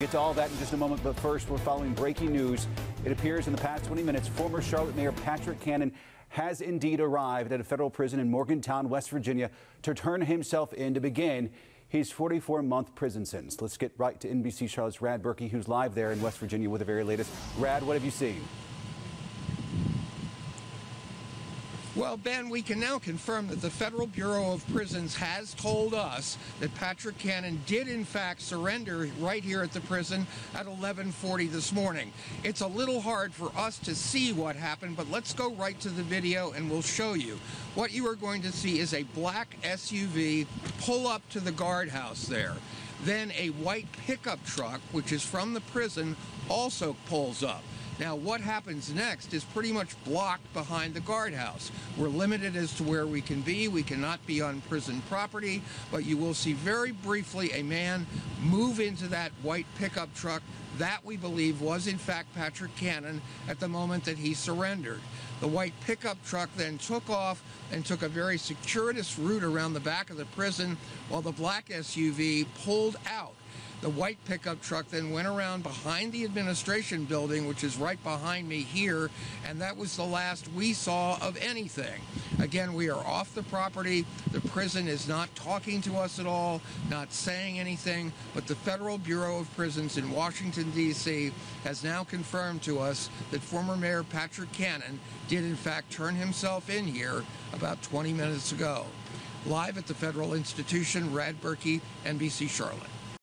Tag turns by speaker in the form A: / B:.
A: Get to all that in just a moment, but first, we're following breaking news. It appears in the past 20 minutes, former Charlotte Mayor Patrick Cannon has indeed arrived at a federal prison in Morgantown, West Virginia, to turn himself in to begin his 44 month prison sentence. Let's get right to NBC Charlotte's Rad Berky, who's live there in West Virginia with the very latest. Rad, what have you seen?
B: Well, Ben, we can now confirm that the Federal Bureau of Prisons has told us that Patrick Cannon did in fact surrender right here at the prison at 11:40 this morning. It's a little hard for us to see what happened, but let's go right to the video and we'll show you. What you are going to see is a black SUV pull up to the guardhouse there. Then a white pickup truck, which is from the prison, also pulls up. Now, what happens next is pretty much blocked behind the guardhouse. We're limited as to where we can be. We cannot be on prison property, but you will see very briefly a man move into that white pickup truck. That we believe was in fact Patrick Cannon at the moment that he surrendered. The white pickup truck then took off and took a very circuitous route around the back of the prison while the black SUV pulled out. The white pickup truck then went around behind the administration building, which is right behind me here, and that was the last we saw of anything. Again, we are off the property. The prison is not talking to us at all, not saying anything, but the Federal Bureau of Prisons in Washington, D.C. has now confirmed to us that former Mayor Patrick Cannon did in fact turn himself in here about 20 minutes ago. Live at the Federal Institution, Rad Berky, NBC Charlotte.